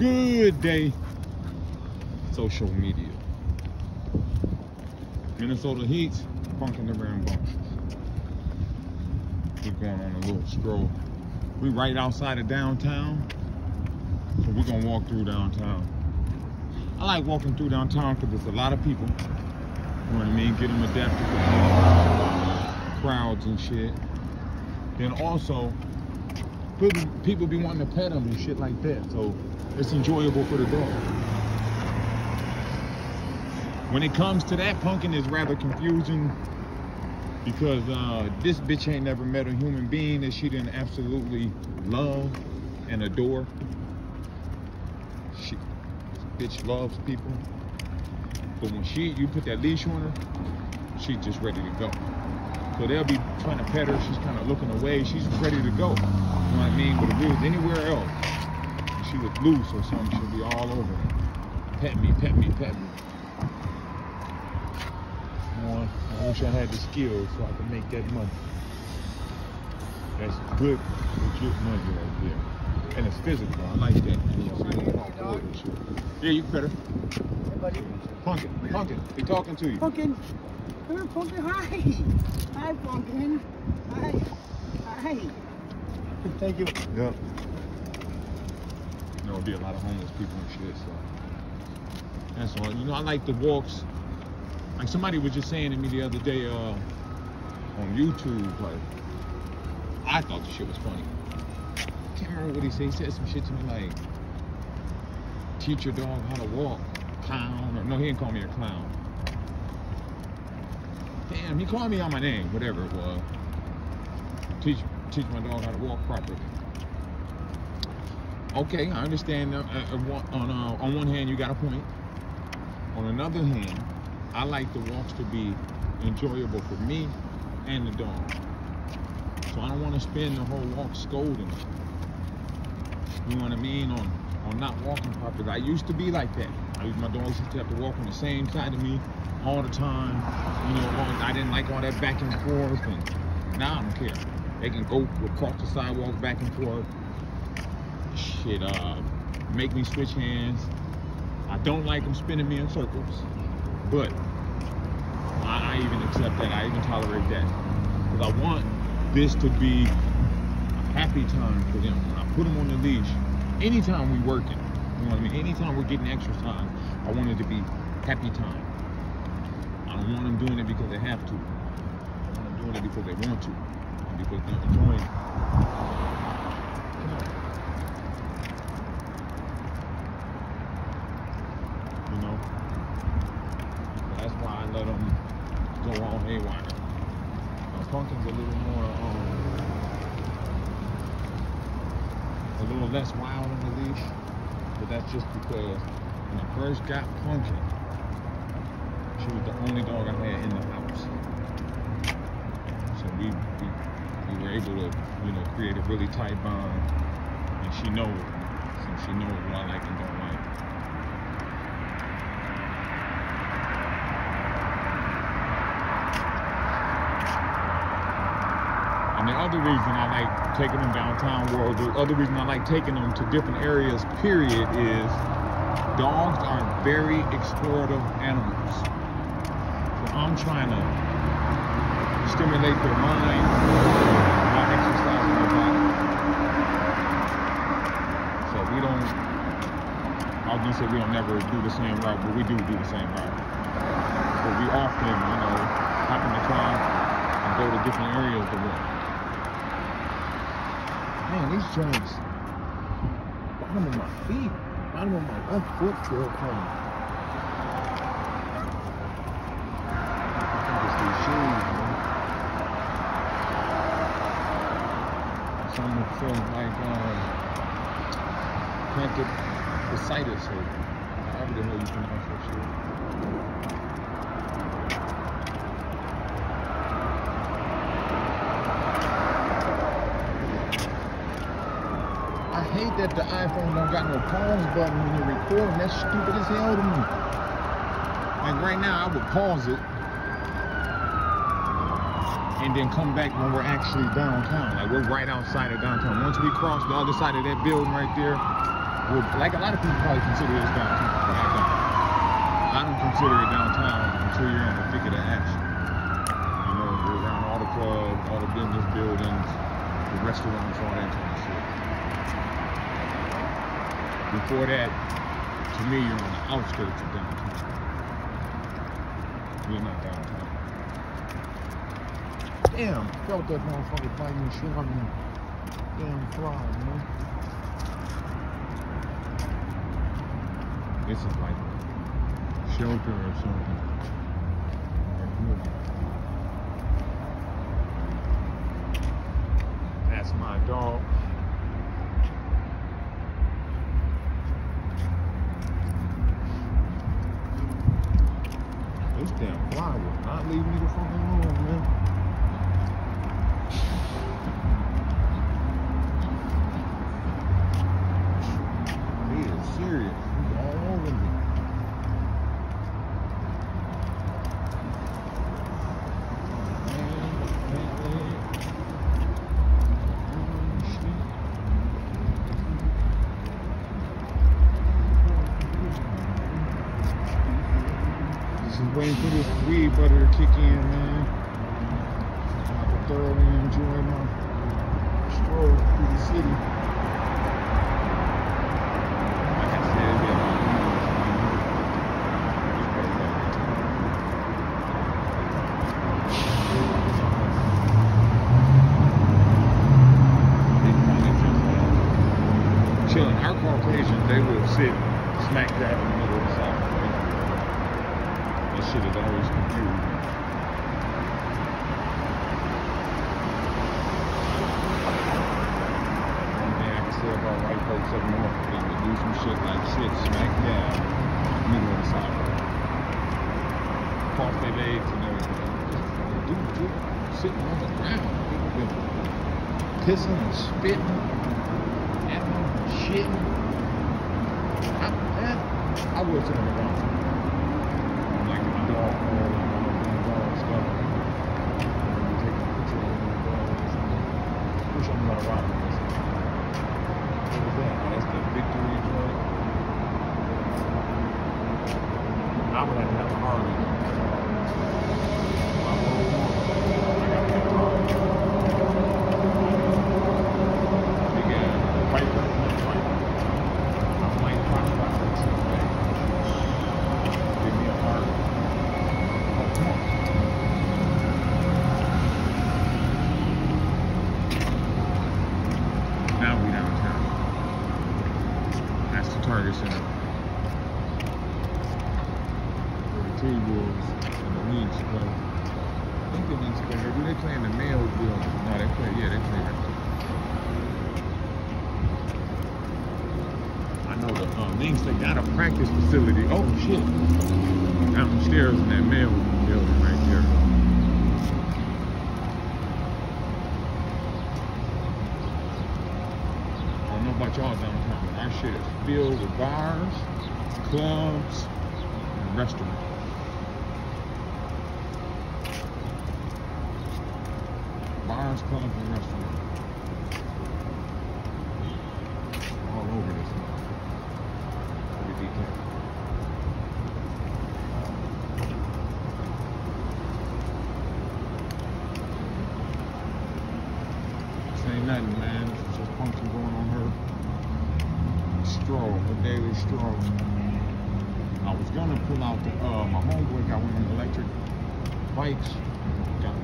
good day. Social media. Minnesota Heat, punking the rambunctious. We're going on a little stroll. We right outside of downtown. So we're gonna walk through downtown. I like walking through downtown because there's a lot of people. You know what I mean? Get them adapted to crowds and shit. Then also, people, people be wanting to pet them and shit like that. So it's enjoyable for the dog. When it comes to that, punking is rather confusing because uh, this bitch ain't never met a human being that she didn't absolutely love and adore. She, bitch loves people, but when she, you put that leash on her, she's just ready to go. So they'll be trying to pet her. She's kind of looking away. She's ready to go. You know what I mean? But if it was anywhere else, she was loose or something, she'll be all over her. Pet me, pet me, pet me. Boy, I wish I had the skills so I could make that money. That's good, legit money right there. And it's physical. I like that. Yeah, you better. Hey, buddy. Pumpkin, pumpkin. He talking to you. Pumpkin. Come here, Pumpkin. Hi. Hi, Pumpkin. Hi. Hi. Thank you. Yep. There'll be a lot of homeless people and shit, so. That's all. You know, I like the walks. Like somebody was just saying to me the other day uh, on YouTube, like, I thought the shit was funny. I can't remember what he said. He said some shit to me like, teach your dog how to walk, clown. Or, no, he didn't call me a clown. Damn, he called me on my name, whatever it was. Teach, teach my dog how to walk properly. Okay, I understand. Uh, uh, on uh, on one hand, you got a point. On another hand, I like the walks to be enjoyable for me and the dog. So I don't want to spend the whole walk scolding. You know what I mean? On on not walking properly. I used to be like that. I used my dogs used to have to walk on the same side of me all the time. You know, I didn't like all that back and forth. And now I don't care. They can go across the sidewalk back and forth. Shit, uh, make me switch hands. I don't like them spinning me in circles, but I, I even accept that. I even tolerate that because I want this to be a happy time for them. When I put them on the leash, anytime we working, you know what I mean. Anytime we're getting exercise, I want it to be happy time. I don't want them doing it because they have to. I want them doing it because they want to, and because they're enjoying. it. Come on. you know. So that's why I let them go all haywire. Pumpkin's a little more, um, a little less wild on the leash, but that's just because when I first got Pumpkin, she was the only dog I had in the house. So we, we, we were able to, you know, create a really tight bond, and she knows, so she knows what I like and don't like. The reason I like taking them downtown world, the other reason I like taking them to different areas, period, is dogs are very explorative animals. So I'm trying to stimulate their mind by exercising their body. So we don't, I was gonna say we don't never do the same route, but we do do the same route. But we often, you know, hop in the car and go to different areas to walk. Man, these joints, bottom of my feet, bottom of my left foot feel coming. I think it's these shoes, man. Some feel like um, plantar fasciitis or however the hell you pronounce that shit. I hate that the iPhone don't got no pause button when you're recording. That's stupid as hell to me. Like right now, I would pause it and then come back when we're actually downtown. Like we're right outside of downtown. Once we cross the other side of that building right there, well, like a lot of people probably consider this downtown, I don't. I don't consider it downtown until you're in the thick of the action. You know, you're around all the clubs, all the business buildings, the restaurants, all that kind of shit. Before that, to me, you're on the outskirts of downtown. You're not downtown. Damn, felt that motherfucker biting the shit on me. Damn fly, man. This is like shelter or something. That's my dog. Damn fly will not leave me the fuck alone, man. He is serious. He's all over me. Just waiting for this weed butter to kick in, man. I can thoroughly enjoy my stroll through the city. I yeah. Uh, Chilling. Our Caucasians, they will sit smack dab in the middle of the sidewalk. That shit is always confusing. One thing I can say about white folks up north, they would do some shit like sit smack the middle of the sidewalk. Cross their legs and everything. Just do shit sitting on the ground. People been pissing and spitting, and shitting. I, man, I would sit on the ground. Like if a dog or a dog stuff. Take a picture of the dog or something. Wish I'm gonna rock with this. What was that? Oh, that's the victory joint. I would have to have a Harley. My whole morning, I got to have a Harley. Big ass white person, white. I might try to buy that someday. Give me a Harley. Oh, come on. Now we downtown. That's the Target Center. Where the tables and the wings play. I think the wings play here. Do they play in the mail building? No, they play, yeah, they play right there. I know Lynx, they got a practice facility. Oh, shit. Downstairs in that mail building right there. I don't know about y'all downtown, but our shit is filled with bars, clubs, and restaurants. Bars, clubs, and restaurants. All over this motherfucker. Every detail. This ain't nothing, man. It's just function going on her stroll, her daily stroll. I was gonna pull out the, uh, my homeboy got one of them electric bikes, got a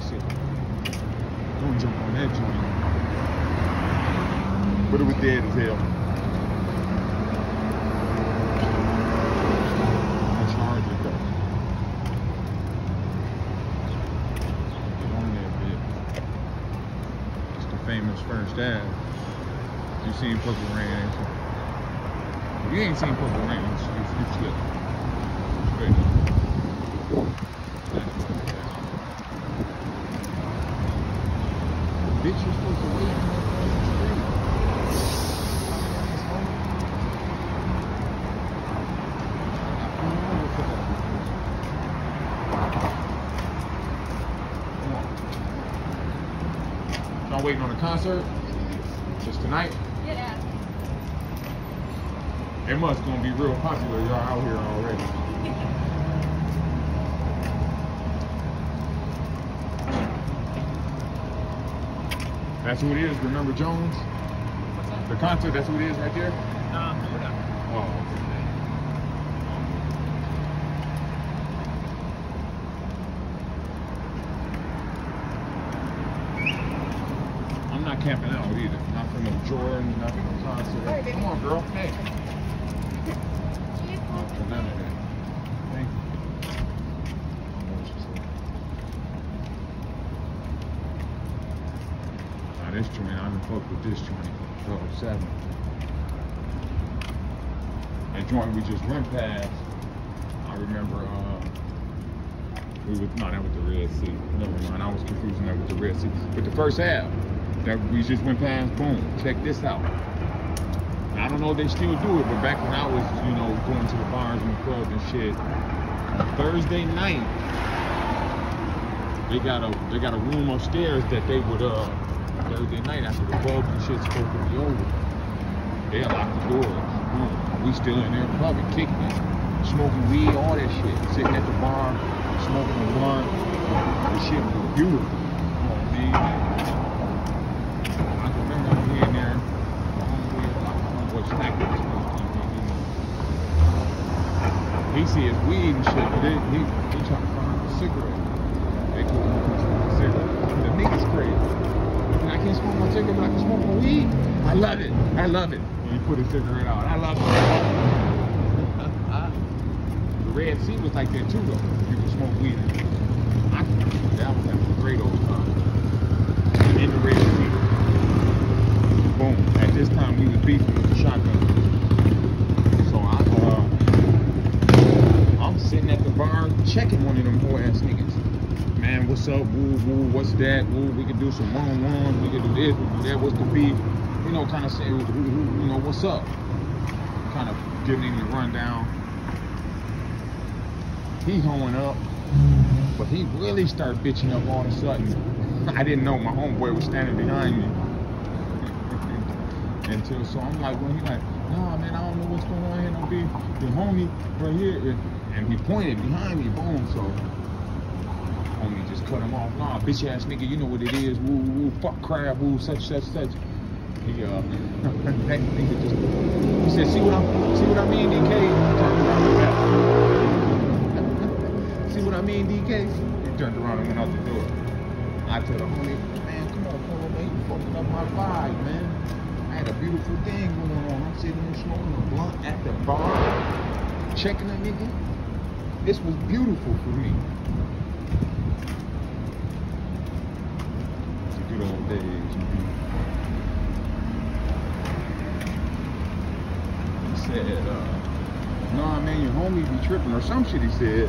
ass tricycle. Gonna jump on that joint. But it was dead as hell. That. It's the famous First Ave. You seen Purple Rain, you? Ain't seen Purple Rain. Straight up. That's Purple Rain. Bitch, you're supposed to wait on the fucking street. Asshole. I don't know what the hell. Come on. Y'all waiting on a concert? Just tonight? Yeah. It must gonna be real popular. Y'all out here already. That's who it is. Remember Jones? The concert. That's who it is right there. Nah, we're not. Oh. I'm not camping out either. Not for no Jordan, not for no concert. Come on, girl. Hey. Not for none of that. Thank you. I know what you said. Now this joint, I done with this joint. Oh, seven. That joint we just went past. I remember uh, we was no, that was the Red Sea. Never mind, I was confusing that with the Red Sea. But the First Ave that we just went past, boom. Check this out. I don't know if they still do it, but back when I was, you know, going to the bars and the clubs and shit, on Thursday night, they got a they got a room upstairs that they would uh Thursday night after the club and shit's supposed to be over. They lock the doors. Boom. Hmm, we still in there clubbing, kicking it, smoking weed, all that shit. Sitting at the bar, smoking a blunt. The shit was beautiful. Oh man. I can remember being there. Homeboy, Stack was. He his weed and shit, but he, he, he trying to find a cigarette. They couldn't smoke a cigarette. The nigga's crazy. I can't smoke my cigarette, but I can smoke my weed. I love it. I love it. And he put his cigarette out. I love it. the Red Sea was like that too, though. You could smoke weed. in it. I, that was a great old time. In the Red Sea. Boom. At this time, we was beefing with the shotgun. So I, uh, I'm sitting at the bar checking one of them whole ass niggas. Man, what's up? Woo, woo, what's that? Woo, we can do some one on ones. We can do this, we do that. What's the beef? You know, kind of saying, you know, what's up? Kind of giving him the rundown. He hoeing up, but he really started bitching up all of a sudden. I didn't know my homeboy was standing behind me. Until so I'm like, when he like, nah man, I don't know what's going on here, no beef. The homie right here, and he pointed behind me, boom. So just cut him off. Nah, bitch ass nigga, you know what it is. Woo, woo, fuck crab, woo, such, such, such. He, uh, that nigga just, he said, see what I'm, see what I mean, DK? Turned around and see what I mean, DK? He turned around and went out the door. I told him, man, come on, Polo, man, you fucking up my vibe, man. I had a beautiful thing going on. I'm sitting there smoking a blunt at the bar, checking a nigga. This was beautiful for me. Old days. He said, uh, nah, man, your homie be tripping or some shit he said.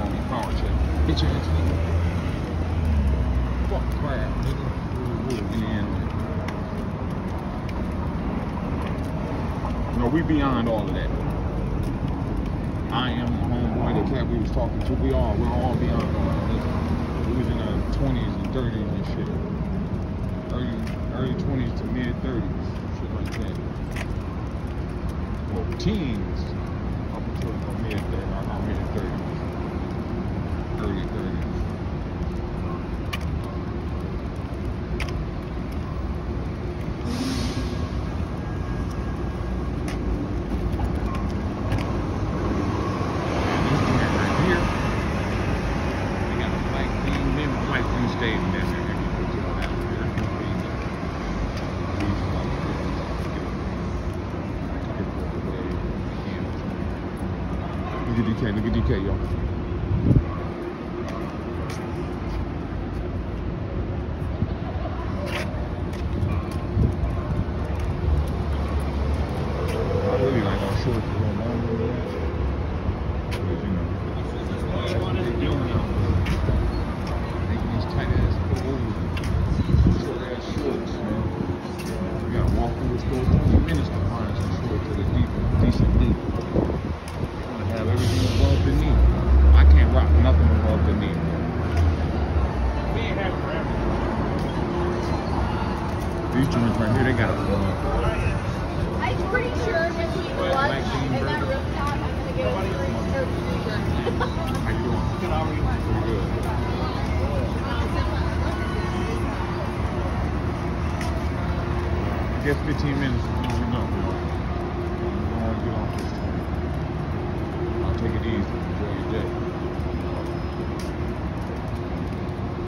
Homie power check. Bitch ass nigga. Fuck crap, nigga. In the end. No, we beyond all of that. I am the homeboy, the cat we was talking to. We all, we're all beyond all of this. We was in our 20s and 30s and shit. Early, early 20s to mid 30s, shit like that. Well, teens up until mid 30s, our mid 30s, early 30s. Look at These joints right here, they got a I'm pretty sure if he was in that rooftop, I'm going to get a free guess 15 minutes is enough. I'll take it easy. Enjoy your day.